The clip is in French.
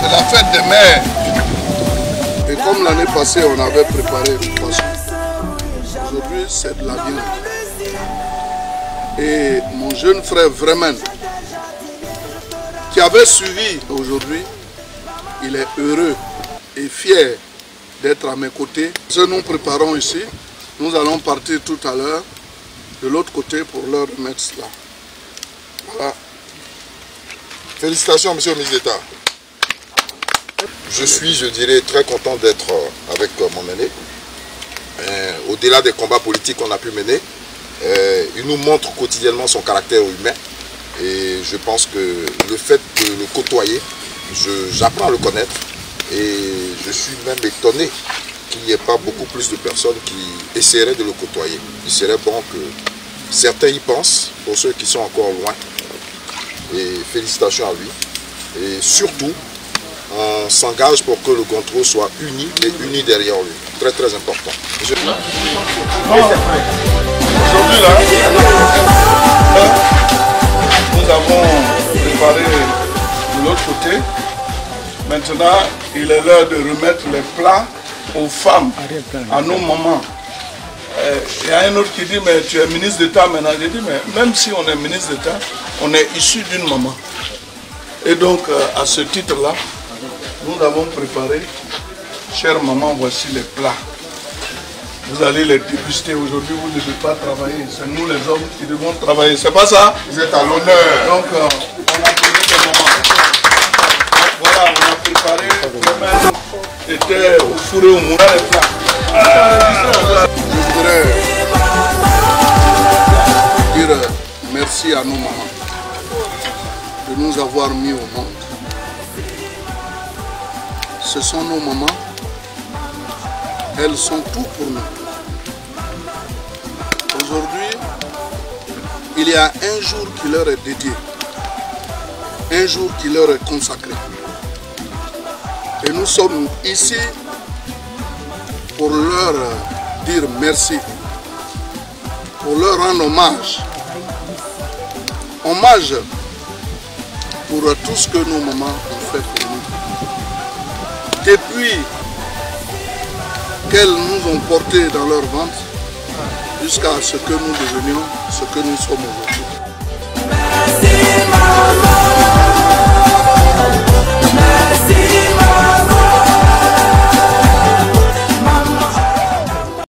C'est la fête des mères. Et comme l'année passée, on avait préparé le poisson. Aujourd'hui, c'est de la viande. Et mon jeune frère Vremen, qui avait suivi aujourd'hui, il est heureux et fier d'être à mes côtés. Ce que nous préparons ici, nous allons partir tout à l'heure de l'autre côté pour leur remettre cela. Voilà. Félicitations, monsieur le ministre d'État. Je suis, je dirais, très content d'être euh, avec euh, mon aîné. Euh, Au-delà des combats politiques qu'on a pu mener, il nous montre quotidiennement son caractère humain. Et je pense que le fait de le côtoyer, j'apprends à le connaître. Et je suis même étonné qu'il n'y ait pas beaucoup plus de personnes qui essaieraient de le côtoyer. Il serait bon que certains y pensent, pour ceux qui sont encore loin. Et félicitations à lui. Et surtout, on s'engage pour que le contrôle soit uni et uni derrière lui. Très très important. Je- Aujourd'hui, là, nous avons préparé de l'autre côté. Maintenant, il est l'heure de remettre les plats aux femmes, à nos mamans. Euh, Il y a un autre qui dit, mais tu es ministre d'État maintenant. J'ai dit, mais même si on est ministre d'État, on est issu d'une maman. Et donc, euh, à ce titre-là, nous avons préparé, chère maman, voici les plats. Vous allez les déguster aujourd'hui, vous ne devez pas travailler. C'est nous les hommes qui devons travailler. C'est pas ça? Vous êtes à l'honneur. Donc, euh, on a préparé les mamans. Voilà, on a préparé. Étaient au Je voudrais dire merci à nos mamans de nous avoir mis au monde. Ce sont nos mamans. Elles sont tout pour nous. Aujourd'hui, il y a un jour qui leur est dédié. Un jour qui leur est consacré. Et nous sommes ici pour leur dire merci. Pour leur rendre hommage. Hommage pour tout ce que nos mamans ont fait pour nous. Depuis qu'elles nous ont portés dans leur ventre jusqu'à ce que nous devenions ce que nous sommes aujourd'hui.